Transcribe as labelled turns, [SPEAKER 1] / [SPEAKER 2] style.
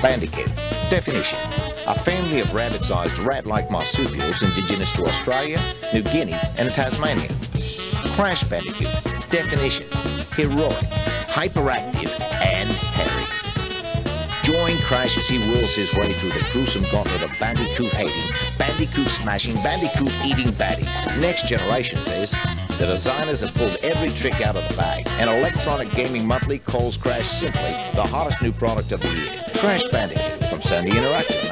[SPEAKER 1] Bandicoot. Definition. A family of rabbit-sized rat-like marsupials indigenous to Australia, New Guinea and Tasmania. Crash Bandicoot. Definition. Heroic, hyperactive and. Join Crash as he whirls his way through the gruesome gauntlet of bandicoot-hating, bandicoot-smashing, bandicoot-eating baddies. Next Generation says, the designers have pulled every trick out of the bag, and Electronic Gaming Monthly calls Crash simply the hottest new product of the year. Crash Bandicoot from Sony Interactive.